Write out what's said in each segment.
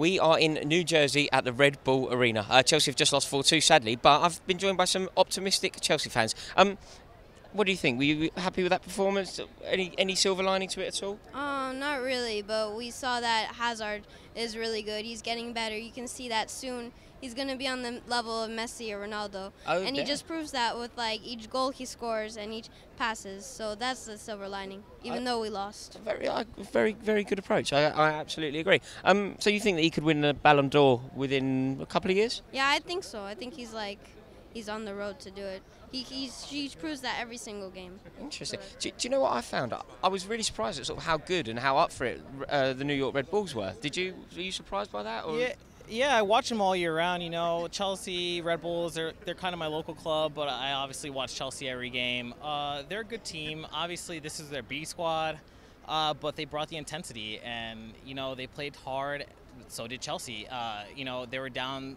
We are in New Jersey at the Red Bull Arena. Uh, Chelsea have just lost 4 2, sadly, but I've been joined by some optimistic Chelsea fans. Um, what do you think? Were you happy with that performance? Any any silver lining to it at all? Um, not really, but we saw that Hazard is really good. He's getting better. You can see that soon. He's going to be on the level of Messi or Ronaldo. Oh, and he just proves that with like each goal he scores and each passes. So that's the silver lining, even though we lost. Very, uh, very, very good approach. I, I absolutely agree. Um, so you think that he could win the Ballon d'Or within a couple of years? Yeah, I think so. I think he's like he's on the road to do it. He he's, he proves that every single game. Interesting. Do, do you know what I found? I, I was really surprised at sort of how good and how up for it uh, the New York Red Bulls were. Did you? Were you surprised by that? Or? Yeah, yeah, I watch them all year round. You know, Chelsea, Red Bulls, they're they're kind of my local club, but I obviously watch Chelsea every game. Uh, they're a good team. Obviously, this is their B squad, uh, but they brought the intensity, and you know they played hard. So did Chelsea. Uh, you know, they were down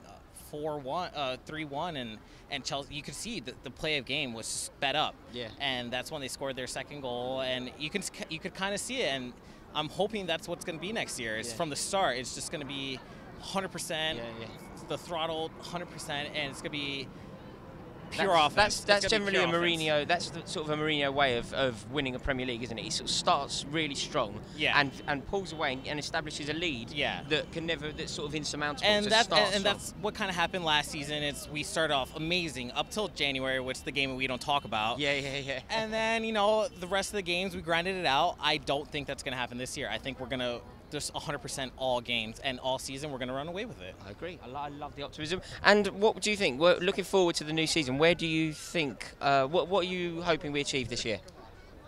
four one, uh, three one, and and Chelsea. You could see that the play of game was sped up. Yeah. And that's when they scored their second goal, and you can you could kind of see it, and I'm hoping that's what's going to be next year. Is Yeah. from the start, it's just going to be 100%, Yeah, yeah. the throttle 100%, and it's going to be pure that's, offense. That's that's generally a pure offense. Mourinho. That's the, sort of a Mourinho way of, of winning a Premier League, isn't it? He sort of starts really strong, Yeah. and and pulls away and, and establishes a lead, Yeah. that can never that's sort of insurmountable. And to that start and, and that's what kind of happened last season. It's we started off amazing up till January, which is the game we don't talk about. yeah, yeah, yeah. And then you know the rest of the games we grinded it out. I don't think that's going to happen this year. I think we're going to just 100% all games and all season we're going to run away with it. I agree. I, lo- I love the optimism. And what do you think? We're looking forward to the new season. Where do you think? Uh, what What are you hoping we achieve this year?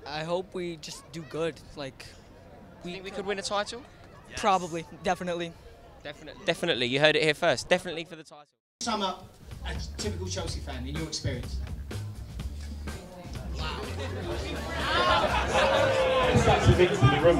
I hope we just do good. Like, Do you think we could win a title? probably, definitely. Definitely. Definitely. You heard it here first. Definitely for the title. Sum up a typical Chelsea fan in your experience. It's actually Victor in the room.